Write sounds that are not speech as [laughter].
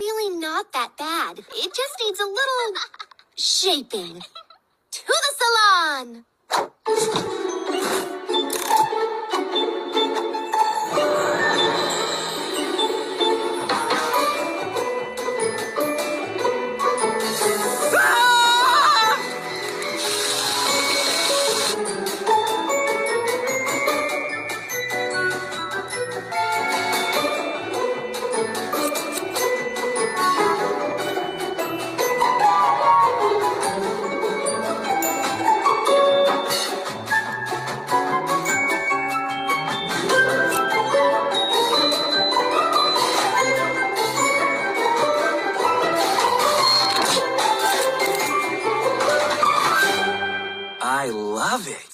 really not that bad. It just needs a little [laughs] shaping. I love it.